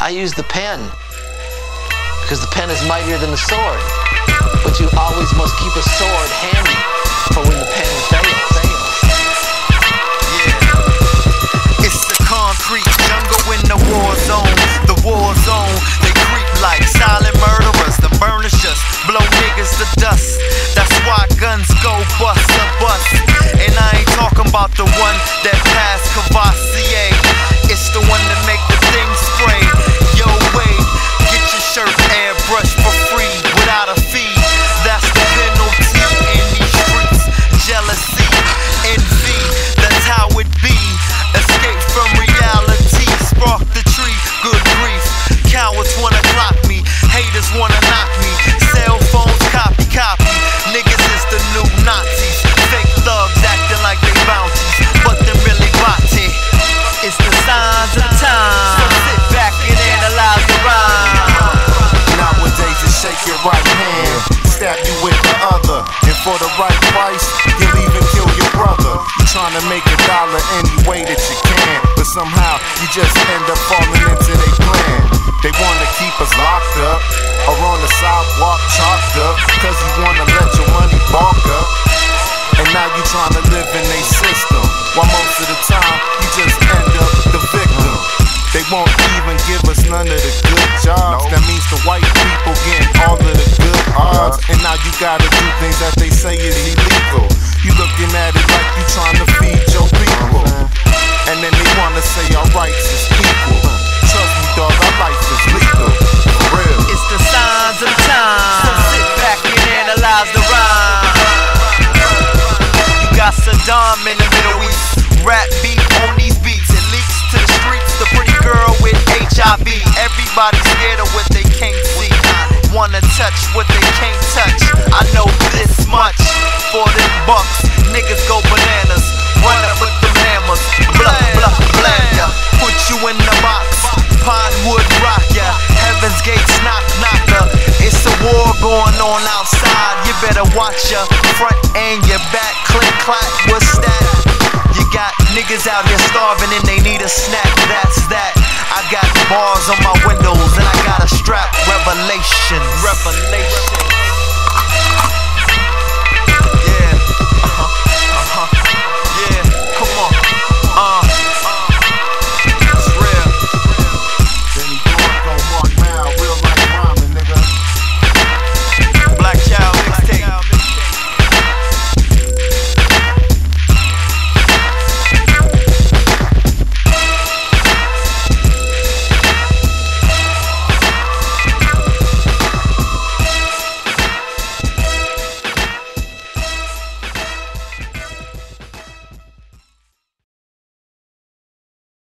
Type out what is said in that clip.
I use the pen because the pen is mightier than the sword. But you always must keep a sword handy for when the pen fails. Yeah. It's the concrete jungle in the war zone. The war zone, they creep like silent murderers. The burners just blow niggas to dust. Wanna knock me. Cell phones copy, copy. Niggas is the new Nazis. Fake thugs acting like they bounties, but them really body. It's the signs of time. So sit back and analyze the rhyme. Nowadays, you shake your right hand, stab you with the other, and for the right price, you'll even kill your brother. You trying to make a dollar any way that you can, but somehow you just end up their system, while most of the time you just end up the victim. They won't even give us none of the good jobs. That means the white people getting all of the good odds. And now you gotta do things that they say is illegal. You looking at it like you trying to feed your people. And then they wanna say our rights is equal. Trust me, dog, our life is legal. For real. It's the signs of time. So sit back and analyze the rhyme. Got in the Middle East. Rap beat on these beats. It leaks to the streets. The pretty girl with HIV. Everybody's scared of what they can't see. Wanna touch what they can't touch. I know this much. For them bucks, niggas go bananas. Run up with them hammers. Blah, blah, blah, ya. Put you in the box. Pinewood rock ya. Heaven's gates knock, knocker. It's a war going on outside. You better watch your front and your back. Click, clack, niggas out here starving and they need a snack. That's that. I got bars on my windows and I got a strap. Revelation. Revelation.